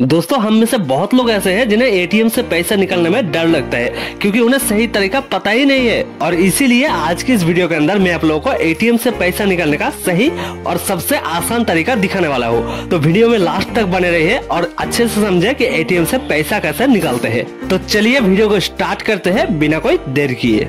दोस्तों, हम में से बहुत लोग ऐसे हैं जिन्हें एटीएम से पैसा निकालने में डर लगता है, क्योंकि उन्हें सही तरीका पता ही नहीं है। और इसीलिए आज की इस वीडियो के अंदर मैं आप लोगों को एटीएम से पैसा निकालने का सही और सबसे आसान तरीका दिखाने वाला हूँ। तो वीडियो में लास्ट तक बने रहिए और अच्छे से समझे की एटीएम से पैसा कैसे निकालते हैं। तो चलिए वीडियो को स्टार्ट करते हैं बिना कोई देर किए।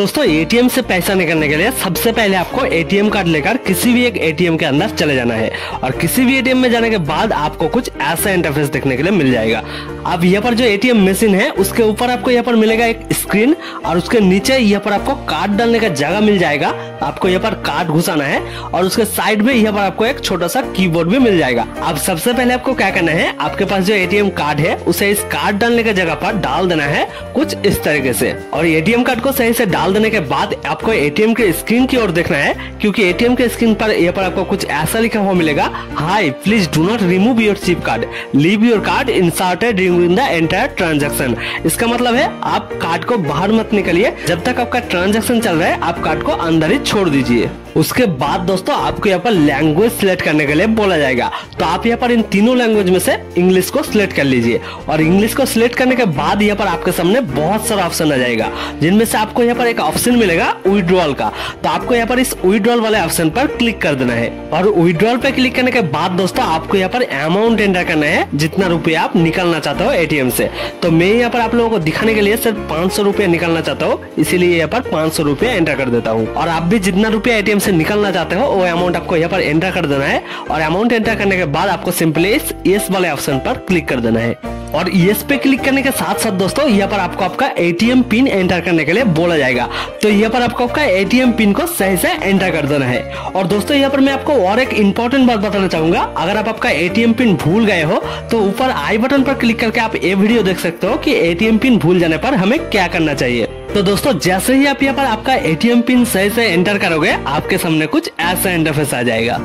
दोस्तों एटीएम से पैसा निकालने के लिए सबसे पहले आपको एटीएम कार्ड लेकर किसी भी एक एटीएम के अंदर चले जाना है। और किसी भी एटीएम में जाने के बाद आपको कुछ ऐसा इंटरफेस देखने के लिए मिल जाएगा। अब यहाँ पर जो एटीएम मशीन है, उसके ऊपर आपको यहाँ पर मिलेगा एक स्क्रीन और उसके नीचे यहाँ पर आपको कार्ड डालने का जगह मिल जाएगा। आपको यहाँ पर कार्ड घुसाना है और उसके साइड में यहाँ पर आपको एक छोटा सा कीबोर्ड भी मिल जाएगा। अब सबसे पहले आपको क्या करना है, आपके पास जो एटीएम कार्ड है, उसे इस कार्ड डालने का जगह पर डाल देना है कुछ इस तरीके से। और एटीएम कार्ड को सही से डाल देने के बाद आपको एटीएम के स्क्रीन की ओर देखना है, क्योंकि एटीएम के स्क्रीन पर यहाँ पर आपको कुछ ऐसा लिखा हुआ मिलेगा hi please do not remove your chip card leave your card inserted in the entire transaction इसका मतलब है, आप कार्ड को बाहर मत निकलिए। जब तक आपका ट्रांजेक्शन चल रहा है, आप कार्ड को अंदर ही छोड़ दीजिए। उसके बाद दोस्तों, आपको यहाँ पर लैंग्वेज सिलेक्ट करने के लिए बोला जाएगा। तो आप यहाँ पर इन तीनों लैंग्वेज में से इंग्लिश को सिलेक्ट कर लीजिए। और इंग्लिश को सिलेक्ट करने के बाद यहाँ पर आपके सामने बहुत सारा ऑप्शन आ जाएगा, जिनमें से आपको यहाँ पर एक ऑप्शन मिलेगा विड्रॉल का। तो आपको यहाँ पर इस विड्रॉल वाले ऑप्शन पर क्लिक कर देना है। और विड्रॉल पे क्लिक करने के बाद दोस्तों, आपको यहाँ पर अमाउंट एंटर करना है, जितना रुपया आप निकालना चाहते हो एटीएम से। तो मैं यहाँ पर आप लोगों को दिखाने के लिए सिर्फ़ पाँच सौ रुपया निकालना चाहता हूँ, इसीलिए यहाँ पर पाँच सौ रुपया एंटर कर देता हूँ। और आप भी जितना रुपया एटीएम से निकालना चाहते हो, वो अमाउंट आपको यहाँ पर एंटर कर देना है। और अमाउंट एंटर करने के बाद आपको सिंपली इस वाले ऑप्शन पर क्लिक कर देना है। और यस पे क्लिक करने के साथ साथ दोस्तों, यहाँ पर आपको आपका एटीएम पिन एंटर करने के लिए बोला जाएगा। तो यहाँ पर आपको आपका एटीएम पिन को सही से एंटर कर देना है। और दोस्तों, यहाँ पर मैं आपको और एक इंपॉर्टेंट बात बताना चाहूँगा। अगर आप आपका एटीएम पिन भूल गए हो तो ऊपर आई बटन पर क्लिक करके आप ये वीडियो देख सकते हो कि एटीएम पिन भूल जाने पर हमें क्या करना चाहिए। तो दोस्तों, जैसे ही आप यहाँ पर आपका एटीएम पिन सही से एंटर करोगे, आपके सामने कुछ ऐसा इंटरफेस आ जाएगा।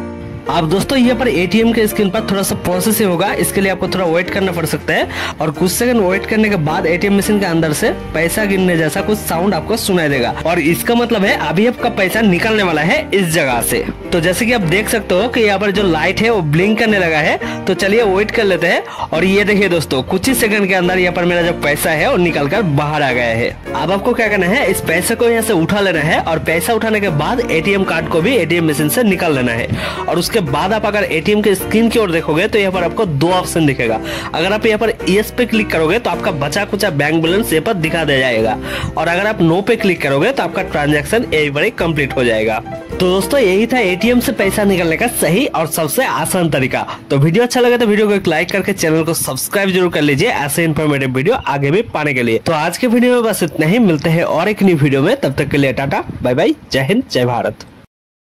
अब दोस्तों, यहाँ पर एटीएम के स्क्रीन पर थोड़ा सा प्रोसेसिंग होगा। इसके लिए आपको थोड़ा वेट करना पड़ सकता है। और कुछ सेकंड वेट करने के बाद एटीएम मशीन के अंदर से पैसा गिनने जैसा कुछ साउंड आपको सुनाई देगा। और इसका मतलब है, अभी आपका पैसा निकलने वाला है इस जगह से। तो जैसे कि आप देख सकते हो कि यहाँ पर जो लाइट है, वो ब्लिंक करने लगा है। तो चलिए वेट कर लेते हैं। और ये देखिए दोस्तों, कुछ ही सेकंड के अंदर यहाँ पर मेरा जो पैसा है, वो निकल कर बाहर आ गया है। अब आपको क्या करना है, इस पैसे को यहाँ से उठा लेना है और पैसा उठाने के बाद एटीएम कार्ड को भी एटीएम मशीन से निकाल लेना है। और उसके बाद आप अगर एटीएम के स्क्रीन की ओर देखोगे तो यहाँ पर आपको दो ऑप्शन दिखेगा। अगर आप यहाँ पर यस पे क्लिक करोगे तो आपका बचा कुचा बैंक बैलेंस यहाँ पर दिखा दे जाएगा। और अगर आप नो पे क्लिक करोगे तो आपका ट्रांजेक्शन यही पर कंप्लीट हो जाएगा। तो दोस्तों, यही था एटीएम से पैसा निकालने का सही और सबसे आसान तरीका। तो वीडियो अच्छा लगे तो वीडियो को एक लाइक करके चैनल को सब्सक्राइब ज़रूर कर लीजिए ऐसे इन्फॉर्मेटिव वीडियो आगे भी पाने के लिए। तो आज के वीडियो में बस इतना ही, मिलते हैं और एक न्यू वीडियो में। तब तक के लिए टाटा बाय बाय जय हिंद, जय भारत।